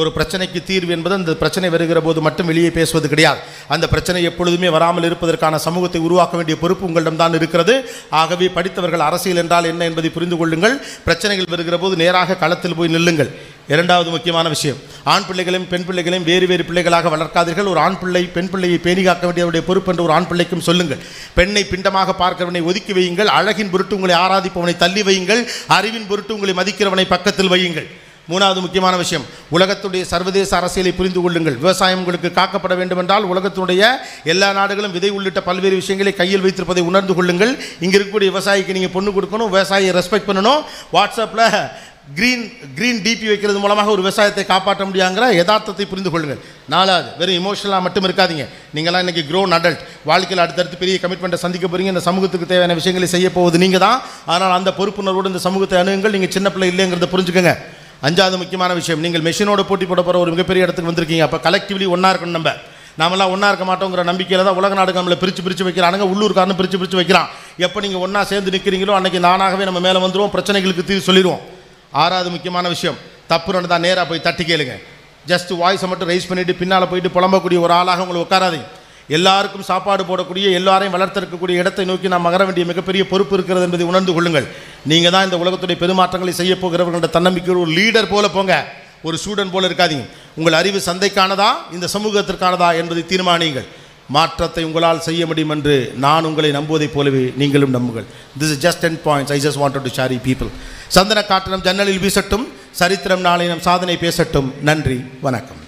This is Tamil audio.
ஒரு பிரச்சனைக்கு தீர்வு என்பது அந்த பிரச்சனை வருகிற போது மட்டும் வெளியே பேசுவது கிடையாது. அந்த பிரச்சனை எப்பொழுதுமே வராமல் இருப்பதற்கான சமூகத்தை உருவாக்க வேண்டிய பொறுப்பு உங்களிடம் தான் இருக்கிறது. ஆகவே படித்தவர்கள் அரசியல் என்றால் என்ன என்பதை புரிந்து கொள்ளுங்கள். பிரச்சனைகள் வருகிற போது நேராக களத்தில் போய் நில்லுங்கள். இரண்டாவது முக்கியமான விஷயம். ஆண் பிள்ளைகளையும் பெண் பிள்ளைகளையும் வேறு வேறு பிள்ளைகளாக வளர்க்காதீர்கள். ஒரு ஆண் பிள்ளை பெண் பிள்ளையை பேணி காக்க வேண்டியவருடைய பொறுப்பு என்று ஒரு ஆண் பிள்ளைக்கும் சொல்லுங்கள். பெண்ணை பிண்டமாக பார்க்கிறவனை ஒதுக்கி வையுங்கள். அழகின் பொருட்டு உங்களை ஆராதிப்பவனை தள்ளி வையுங்கள். அறிவின் பொருட்டு உங்களை மதிக்கிறவனை பக்கத்தில் வையுங்கள். மூணாவது முக்கியமான விஷயம். உலகத்துடைய சர்வதேச அரசியலை புரிந்து கொள்ளுங்கள். விவசாயம் உங்களுக்கு காக்கப்பட வேண்டுமென்றால் உலகத்துடைய எல்லா நாடுகளும் விதை உள்ளிட்ட பல்வேறு விஷயங்களை கையில் வைத்திருப்பதை உணர்ந்து கொள்ளுங்கள். இங்கே இருக்கக்கூடிய விவசாயிக்கு நீங்கள் பொண்ணு கொடுக்கணும் விவசாயியை ரெஸ்பெக்ட் பண்ணணும். வாட்ஸ்அப்பில் க்ரீன் க்ரீன் டிபி வைக்கிறது மூலமாக ஒரு விவசாயத்தை காப்பாற்ற முடியாங்கிற யதார்த்தத்தை புரிந்து கொள்ளுங்கள். நாலாவது வெறும் இமோஷனலாக மட்டும் இருக்காதீங்க. நீங்களாம் இன்றைக்கி க்ரோன் அடல்ட் வாழ்க்கையில் அடுத்தடுத்து பெரிய கமிட்மெண்ட்டை சந்திக்க போகிறீங்க இந்த சமூகத்துக்கு தேவையான விஷயங்களை செய்ய போவது நீங்கள் தான் ஆனால் அந்த பொறுப்புணர்வோடு இந்த சமூகத்தை அணுகுங்கள். நீங்கள் சின்ன பிள்ளை இல்லைங்கிறத புரிஞ்சுக்கோங்க. அஞ்சாவது முக்கியமான விஷயம் நீங்கள் மெஷினோட போட்டி போட போகிற ஒரு மிகப்பெரிய இடத்துக்கு வந்திருக்கீங்க. அப்போ கலெக்டிவ்லி ஒன்றா இருக்கணும் நம்ம. நாமெல்லாம் ஒன்றா இருக்க மாட்டோங்கிற நம்பிக்கையில் தான் உலக நாடுகள் நம்மளை பிரித்து பிரித்து வைக்கிறானுங்க உள்ளூர்காரனு பிரித்து பிரித்து வைக்கிறான். எப்போ நீங்கள் ஒன்றா சேர்ந்து நிற்கிறீங்களோ அன்றைக்கி நானாகவே நம்ம மேலே வந்துடுவோம் பிரச்சனைகளுக்கு தீர்வு சொல்லிடுவோம் ஆறாவது முக்கியமான விஷயம் தப்பு நடந்தால் நேராக போய் தட்டி கேளுங்க. ஜஸ்ட் வாய்ஸை மட்டும் ரைஸ் பண்ணிவிட்டு பின்னால் போயிட்டு புலம்பக்கூடிய ஒரு ஆளாக உங்களை உட்காராதீங்க. எல்லாருக்கும் சாப்பாடு போடக்கூடிய எல்லாரையும் வளர்த்திருக்கக்கூடிய இடத்தை நோக்கி நாம் மகர வேண்டிய மிகப்பெரிய பொறுப்பு இருக்கிறது என்பதை உணர்ந்து கொள்ளுங்கள். நீங்கள் தான் இந்த உலகத்துடைய பெருமாற்றங்களை செய்ய போகிறவர்களோட தன்னம்பிக்கை ஒரு லீடர் போல போங்க. ஒரு ஸ்டூடெண்ட் போல இருக்காதீங்க. உங்கள் அறிவு சந்தைக்கானதா இந்த சமூகத்திற்கானதா என்பதை தீர்மானியுங்கள். மாற்றத்தை உங்களால் செய்ய முடியும் என்று நான் உங்களை நம்புவதைப் போலவே நீங்களும் நம்புங்கள். This is just ten points I just wanted to sorry people சந்தன காற்றனம் ஜன்னலில் வீசட்டும் சரித்திரம் நாளை நம் சாதனை பேசட்டும். நன்றி வணக்கம்.